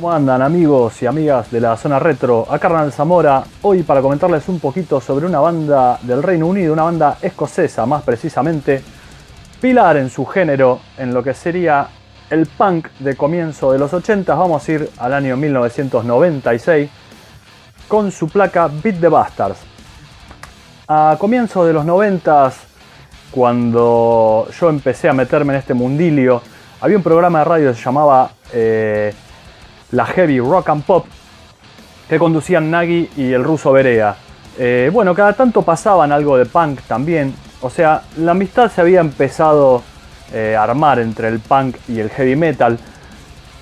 ¿Cómo andan amigos y amigas de la zona retro? Acá Hernán Zamora, hoy para comentarles un poquito sobre una banda del Reino Unido, una banda escocesa más precisamente, pilar en su género, en lo que sería el punk de comienzo de los 80, vamos a ir al año 1996, con su placa Beat the Bastards. A comienzos de los 90, cuando yo empecé a meterme en este mundilio, había un programa de radio que se llamaba eh, La Heavy Rock and Pop, que conducían Nagi y el ruso Berea. Eh, bueno, cada tanto pasaban algo de punk también. O sea, la amistad se había empezado eh, a armar entre el punk y el heavy metal.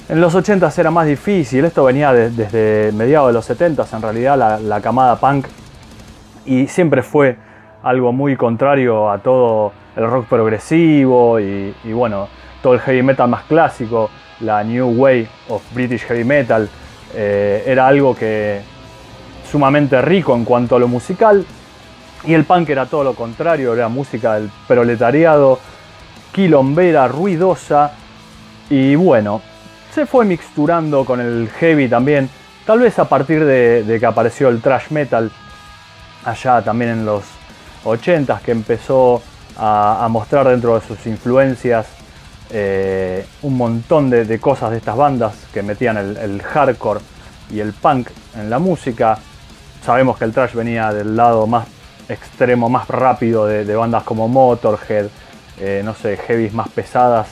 En los 80 era más difícil, esto venía desde mediados de los 70 en realidad, la, camada punk, y siempre fue algo muy contrario a todo el rock progresivo y bueno, todo el heavy metal más clásico, la New Way of British Heavy Metal, eh, era algo que sumamente rico en cuanto a lo musical. Y el punk era todo lo contrario, era música del proletariado, quilombera, ruidosa. Y bueno, se fue mixturando con el heavy también. Tal vez a partir de, que apareció el thrash metal, allá también en los 80s, que empezó a mostrar dentro de sus influencias eh, un montón de, cosas de estas bandas que metían el, hardcore y el punk en la música. Sabemos que el trash venía del lado más extremo, más rápido de, bandas como Motorhead, eh, no sé, heavies más pesadas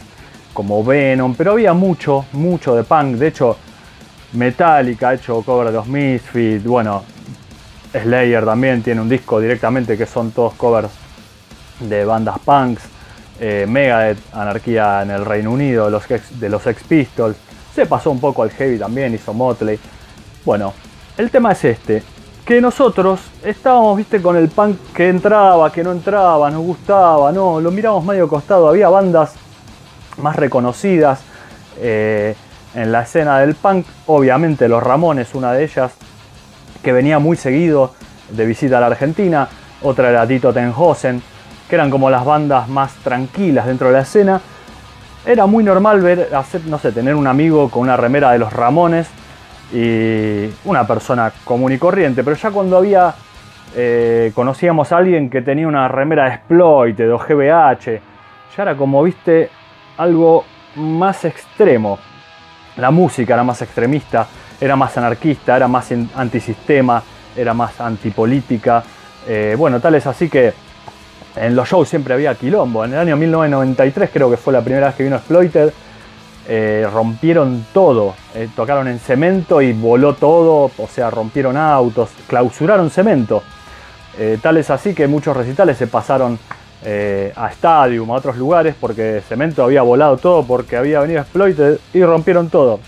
como Venom, pero había mucho, mucho de punk. De hecho, Metallica ha hecho cover de los Misfits, bueno, Slayer también tiene un disco directamente que son todos covers de bandas punks eh, Megadeth, Anarquía en el Reino Unido, los de los Ex Pistols. Se pasó un poco al heavy también, hizo Motley. Bueno, el tema es este. Que nosotros estábamos, viste, con el punk que entraba, que no entraba, nos gustaba, no, lo miramos medio costado. Había bandas más reconocidas eh, en la escena del punk. Obviamente los Ramones, una de ellas, que venía muy seguido de visita a la Argentina. Otra era Tito Tenhosen que eran como las bandas más tranquilas dentro de la escena. Era muy normal ver, hacer, no sé, tener un amigo con una remera de los Ramones y una persona común y corriente, pero ya cuando había, eh, conocíamos a alguien que tenía una remera de Exploited o GBH, ya era como, viste, algo más extremo. La música era más extremista, era más anarquista, era más antisistema, era más antipolítica. Eh, bueno, tal es así que en los shows siempre había quilombo. En el año 1993 creo que fue la primera vez que vino Exploited. Eh, rompieron todo. Eh, tocaron en cemento y voló todo. O sea, rompieron autos, clausuraron cemento. Eh, tal es así que muchos recitales se pasaron a Stadium, a otros lugares, porque cemento había volado todo, porque había venido Exploited y rompieron todo.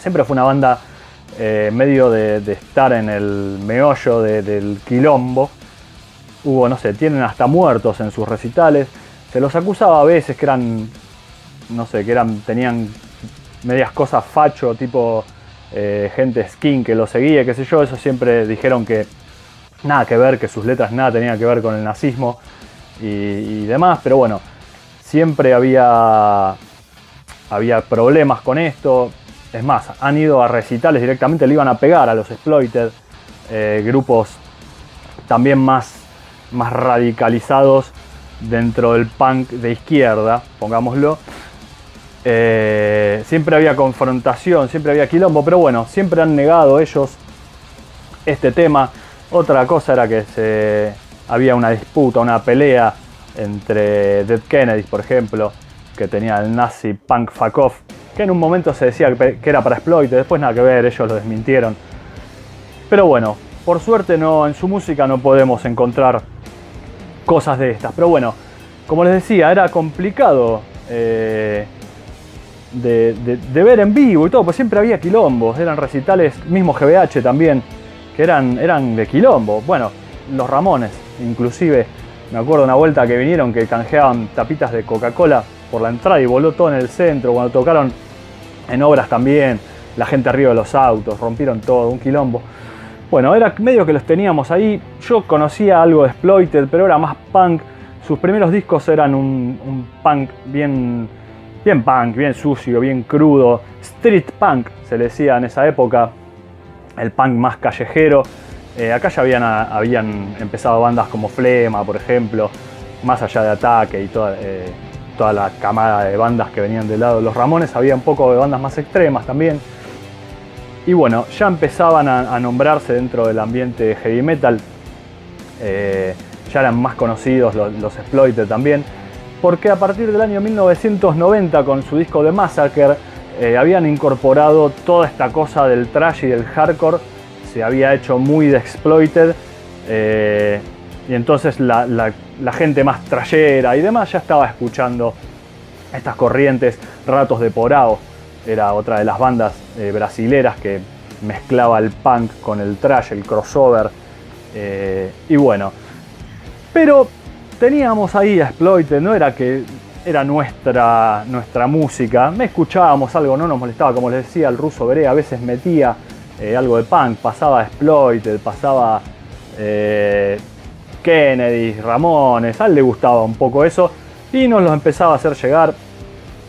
Siempre fue una banda medio de, estar en el meollo del quilombo hubo, no sé, tienen hasta muertos en sus recitales. Se los acusaba a veces que eran, no sé, que eran, tenían medias cosas facho, tipo eh, gente skin que lo seguía, qué sé yo. Eso siempre dijeron que nada que ver, que sus letras nada tenían que ver con el nazismo y, demás. Pero bueno, siempre había, había problemas con esto. Es más, han ido a recitales directamente, le iban a pegar a los exploited, eh, grupos también más más radicalizados dentro del punk de izquierda, pongámoslo. Eh, siempre había confrontación, siempre había quilombo, pero bueno, siempre han negado ellos este tema. Otra cosa era que se, había una disputa, una pelea entre Dead Kennedy, por ejemplo, que tenía el nazi punk fuck off, que en un momento se decía que era para exploit, después nada que ver, ellos lo desmintieron. Pero bueno, por suerte no, en su música no podemos encontrar cosas de estas. Pero bueno, como les decía, era complicado eh, de, ver en vivo y todo, pues siempre había quilombos, eran recitales, mismo GBH también, que eran, eran de quilombo. Bueno, los Ramones, inclusive, me acuerdo una vuelta que vinieron que canjeaban tapitas de Coca-Cola por la entrada y voló todo en el centro, cuando tocaron en obras también, la gente arriba de los autos, rompieron todo, un quilombo. Bueno, era medio que los teníamos ahí. Yo conocía algo de Exploited, pero era más punk. Sus primeros discos eran un, punk bien, bien punk, bien sucio, bien crudo, street punk se le decía en esa época, el punk más callejero. Eh, acá ya habían, habían empezado bandas como Flema, por ejemplo, más allá de Ataque y toda, eh, toda la camada de bandas que venían del lado de los Ramones, había un poco de bandas más extremas también. Y bueno, ya empezaban a, nombrarse dentro del ambiente heavy metal. Eh, ya eran más conocidos los, los Exploited también. Porque a partir del año 1990 con su disco de Massacre eh, habían incorporado toda esta cosa del trash y del hardcore, se había hecho muy de exploited eh, y entonces la, gente más trayera y demás ya estaba escuchando estas corrientes, Ratos de Porao era otra de las bandas eh, brasileras que mezclaba el punk con el trash, el crossover y bueno, pero teníamos ahí a Exploited, no era que era nuestra, nuestra música, me escuchábamos algo, no nos molestaba, como les decía, el ruso Veré a veces metía eh, algo de punk, pasaba Exploited, pasaba eh, Kennedy, Ramones, a él le gustaba un poco eso y nos lo empezaba a hacer llegar.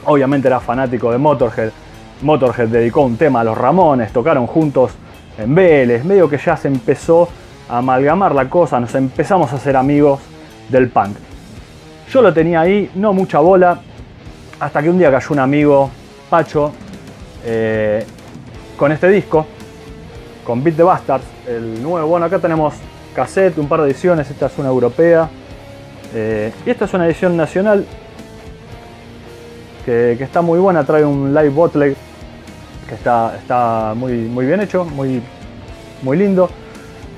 Obviamente era fanático de Motorhead. Motorhead dedicó un tema a los Ramones, tocaron juntos en Vélez, medio que ya se empezó a amalgamar la cosa, nos empezamos a hacer amigos del punk. Yo lo tenía ahí, no mucha bola, hasta que un día cayó un amigo, Pacho, eh, con este disco, con Beat the Bastards, el nuevo. Bueno, acá tenemos cassette, un par de ediciones, esta es una europea, eh, y esta es una edición nacional que, está muy buena, trae un live bootleg está, está muy, muy bien hecho, muy, muy lindo.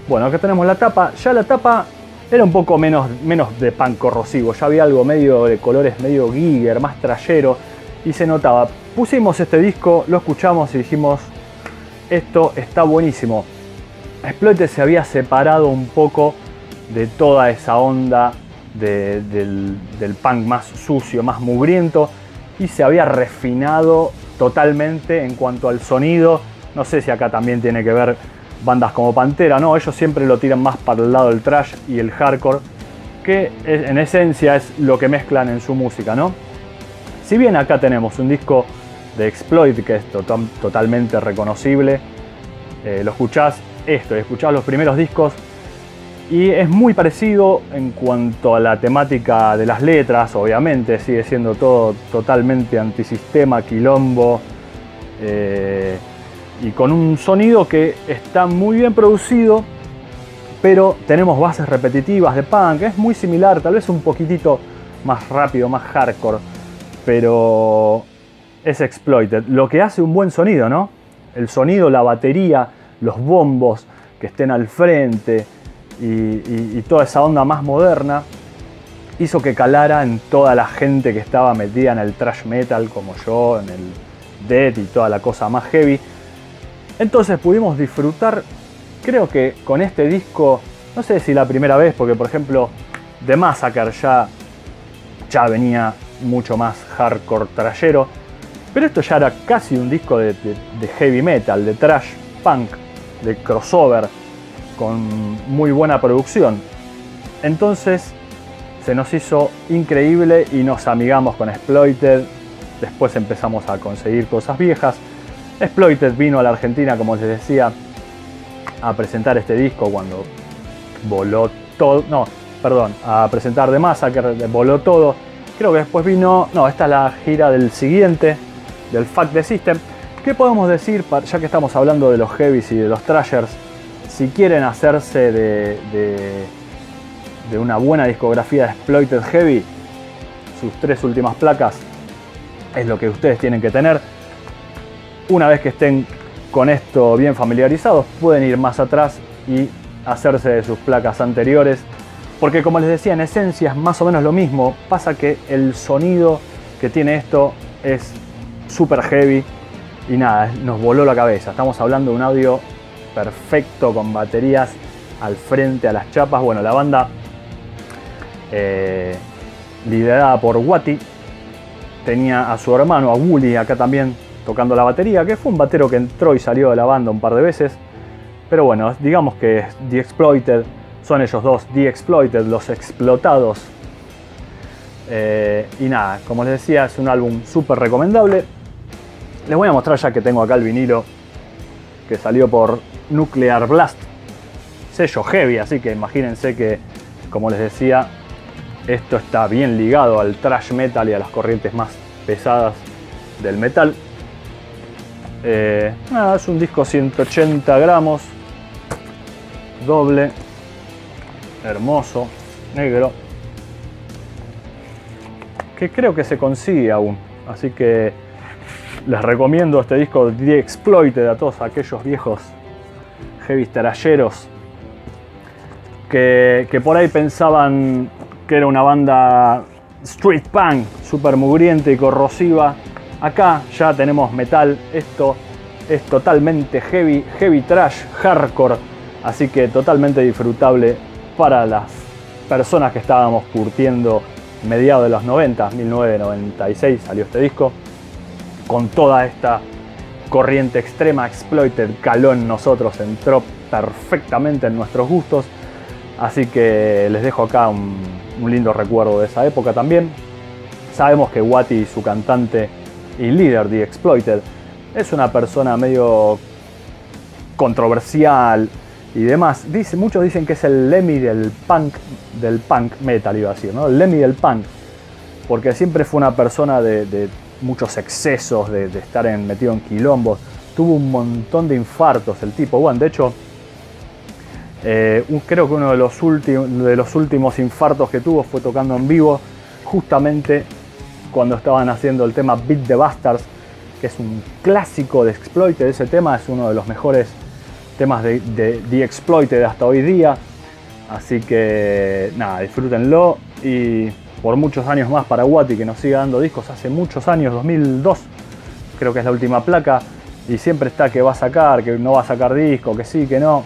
Bueno, acá tenemos la tapa, ya la tapa era un poco menos, menos de pan corrosivo, ya había algo medio de colores medio Giger, más trayero y se notaba. Pusimos este disco, lo escuchamos y dijimos, esto está buenísimo. Exploite se había separado un poco de toda esa onda del, del punk más sucio, más mugriento y se había refinado totalmente en cuanto al sonido. No sé si acá también tiene que ver bandas como Pantera, no, ellos siempre lo tiran más para el lado del trash y el hardcore, que en esencia es lo que mezclan en su música, ¿no? Si bien acá tenemos un disco de Exploit que es totalmente reconocible, eh, lo escuchás esto, escuchás los primeros discos y es muy parecido en cuanto a la temática de las letras, obviamente, sigue siendo todo totalmente antisistema, quilombo. Eh, y con un sonido que está muy bien producido, pero tenemos bases repetitivas de punk, es muy similar, tal vez un poquitito más rápido, más hardcore, pero es exploited. Lo que hace un buen sonido, ¿no? El sonido, la batería, los bombos que estén al frente y, toda esa onda más moderna hizo que calara en toda la gente que estaba metida en el thrash metal como yo, en el death y toda la cosa más heavy. Entonces pudimos disfrutar, creo que con este disco, no sé si la primera vez, porque por ejemplo The Massacre ya, ya venía mucho más hardcore trayero, pero esto ya era casi un disco de, heavy metal, de trash punk, de crossover, con muy buena producción. Entonces se nos hizo increíble y nos amigamos con Exploited. Después empezamos a conseguir cosas viejas. Exploited vino a la Argentina, como les decía, a presentar este disco cuando voló todo. No, perdón, a presentar de Massacre, voló todo. Creo que después vino. No, esta es la gira del siguiente, del Fact the System. ¿Qué podemos decir, ya que estamos hablando de los heavies y de los trashers? Si quieren hacerse de, una buena discografía de Exploited Heavy, sus tres últimas placas es lo que ustedes tienen que tener una vez que estén con esto bien familiarizados, pueden ir más atrás y hacerse de sus placas anteriores. Porque como les decía, en esencia es más o menos lo mismo. Pasa que el sonido que tiene esto es súper heavy y nada, nos voló la cabeza. Estamos hablando de un audio perfecto con baterías al frente a las chapas. Bueno, la banda eh, liderada por Wati tenía a su hermano, a Wooly, acá también tocando la batería, que fue un batero que entró y salió de la banda un par de veces. Pero bueno, digamos que The Exploited son ellos dos, The Exploited, los explotados. Eh, y nada, como les decía, es un álbum súper recomendable. Les voy a mostrar ya que tengo acá el vinilo que salió por Nuclear Blast. Sello heavy, así que imagínense que, como les decía, esto está bien ligado al thrash metal y a las corrientes más pesadas del metal. Eh, nada, es un disco 180 gramos, doble, hermoso, negro, que creo que se consigue aún. Así que les recomiendo este disco The Exploited a todos aquellos viejos heavy tarayeros que, que por ahí pensaban que era una banda street punk, super mugriente y corrosiva. Acá ya tenemos metal, esto es totalmente heavy, heavy trash, hardcore, así que totalmente disfrutable para las personas que estábamos curtiendo mediados de los 90, 1996 salió este disco, con toda esta corriente extrema, exploited, caló en nosotros, entró perfectamente en nuestros gustos, así que les dejo acá un, un lindo recuerdo de esa época también. Sabemos que Watty, su cantante y líder de Exploited, es una persona medio controversial y demás. Dice, muchos dicen que es el Lemmy del punk, del punk metal, iba a decir, ¿no? El Lemmy del punk, porque siempre fue una persona de, muchos excesos, de, estar metido en quilombos. Tuvo un montón de infartos el tipo. Bueno, de hecho, eh, creo que uno de los, últimos, de infartos que tuvo fue tocando en vivo, justamente cuando estaban haciendo el tema Beat the Bastards, que es un clásico de Exploited. Ese tema es uno de los mejores temas de, de The Exploited hasta hoy día. Así que nada, disfrútenlo y por muchos años más para Wati que nos siga dando discos hace muchos años, 2002 creo que es la última placa y siempre está que va a sacar, que no va a sacar disco, que sí, que no.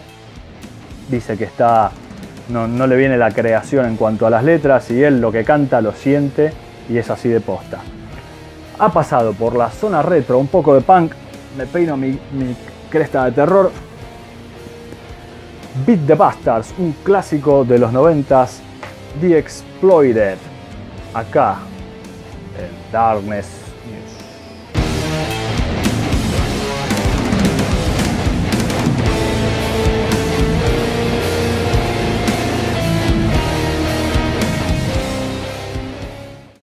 Dice que está, no, no le viene la creación en cuanto a las letras y él lo que canta lo siente y es así de posta. Ha pasado por la zona retro, un poco de punk, me peino mi, cresta de terror. Beat the Bastards, un clásico de los 90s, The Exploited, acá en Darkness.